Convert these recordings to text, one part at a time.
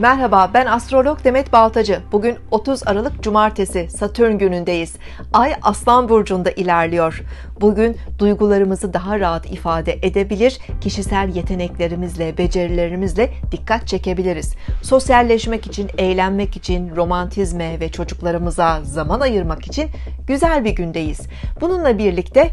Merhaba ben astrolog Demet Baltacı. Bugün 30 Aralık Cumartesi Satürn günündeyiz. Ay Aslan Burcu'nda ilerliyor. Bugün duygularımızı daha rahat ifade edebilir, kişisel yeteneklerimizle, becerilerimizle dikkat çekebiliriz. Sosyalleşmek için, eğlenmek için, romantizme ve çocuklarımıza zaman ayırmak için güzel bir gündeyiz. Bununla birlikte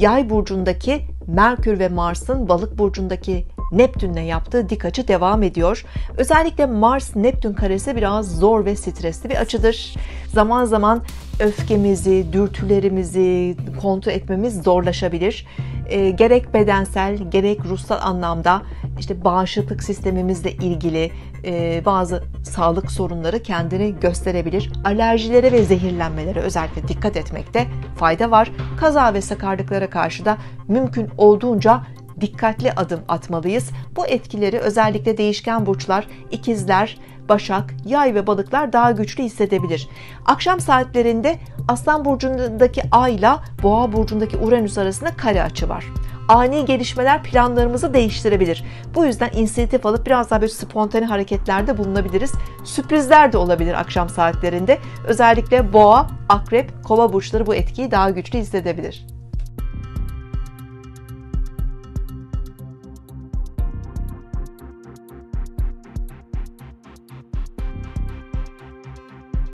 Yay burcundaki Merkür ve Mars'ın Balık burcundaki Neptün'le yaptığı dik açı devam ediyor. Özellikle Mars Neptün karesi biraz zor ve stresli bir açıdır. Zaman zaman öfkemizi, dürtülerimizi kontrol etmemiz zorlaşabilir. E, gerek bedensel gerek ruhsal anlamda işte bağışıklık sistemimizle ilgili e, bazı sağlık sorunları kendini gösterebilir. Alerjilere ve zehirlenmelere özellikle dikkat etmekte fayda var. Kaza ve sakarlıklara karşı da mümkün olduğunca dikkatli adım atmalıyız. Bu etkileri özellikle değişken burçlar, ikizler, Başak, Yay ve Balıklar daha güçlü hissedebilir. Akşam saatlerinde Aslan burcundaki Ay ile Boğa burcundaki Uranüs arasında kare açı var. Ani gelişmeler planlarımızı değiştirebilir. Bu yüzden inisiyatif alıp biraz daha böyle spontane hareketlerde bulunabiliriz. Sürprizler de olabilir akşam saatlerinde. Özellikle Boğa, Akrep, Kova burçları bu etkiyi daha güçlü hissedebilir.